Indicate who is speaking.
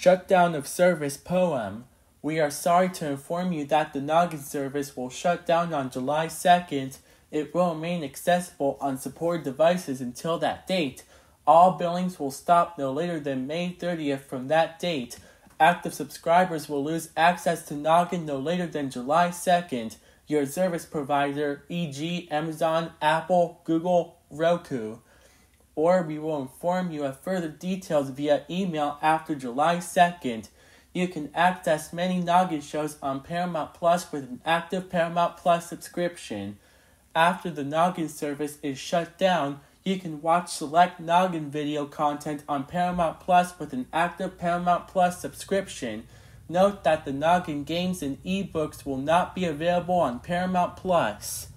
Speaker 1: Shutdown of service poem. We are sorry to inform you that the Noggin service will shut down on July 2nd. It will remain accessible on supported devices until that date. All billings will stop no later than May 30th from that date. Active subscribers will lose access to Noggin no later than July 2nd. Your service provider, e.g., Amazon, Apple, Google, Roku. Or we will inform you of further details via email after July 2nd. You can access many Noggin shows on Paramount Plus with an active Paramount Plus subscription. After the Noggin service is shut down, you can watch select Noggin video content on Paramount Plus with an active Paramount Plus subscription. Note that the Noggin games and ebooks will not be available on Paramount Plus.